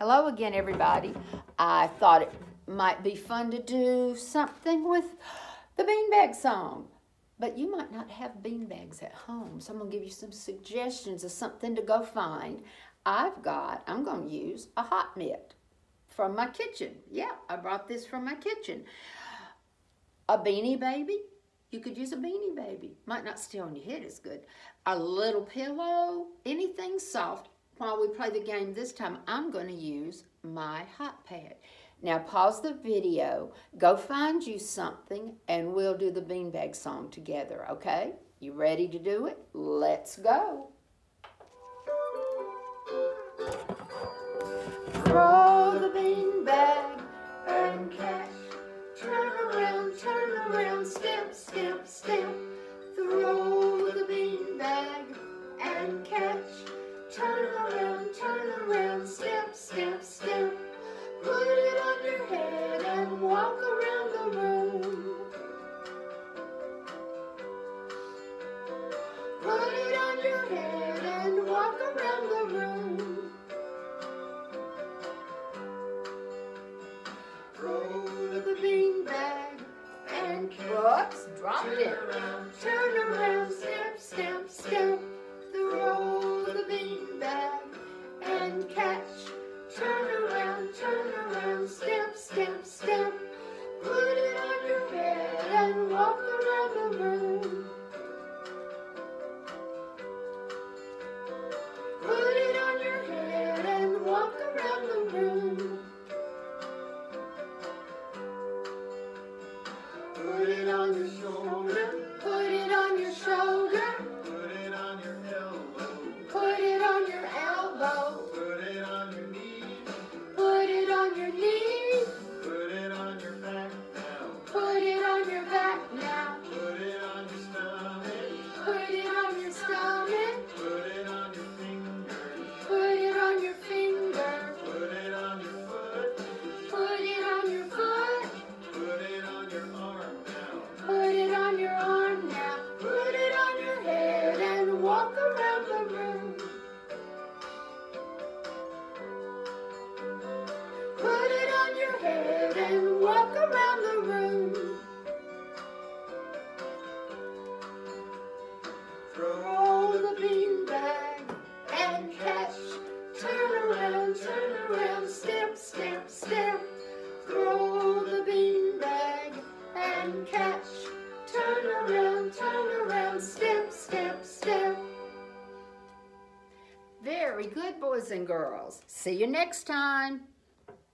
Hello again, everybody. I thought it might be fun to do something with the beanbag song. But you might not have beanbags at home, so I'm to give you some suggestions of something to go find. I've got, I'm going to use a hot mitt from my kitchen. Yeah, I brought this from my kitchen. A beanie baby. You could use a beanie baby. Might not stay on your head as good. A little pillow, anything soft while we play the game this time, I'm going to use my hot pad. Now pause the video, go find you something, and we'll do the beanbag song together, okay? You ready to do it? Let's go. Throw the beanbag and catch. Turn around, turn around, step, step. Your head and walk around the room. Roll the beanbag and whoops, dropped it. Turn around, step, step, step. Throw the and catch. Turn around, turn around, step, Put it on your shoulder. Put it on your shoulder. Put it on your elbow. Put it on your elbow. Put it on your knee. Put it on your knee. Put it on your back now. Put it on your back now. And catch. Turn around, turn around, step, step, step. Very good, boys and girls. See you next time.